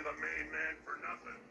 The main man for nothing.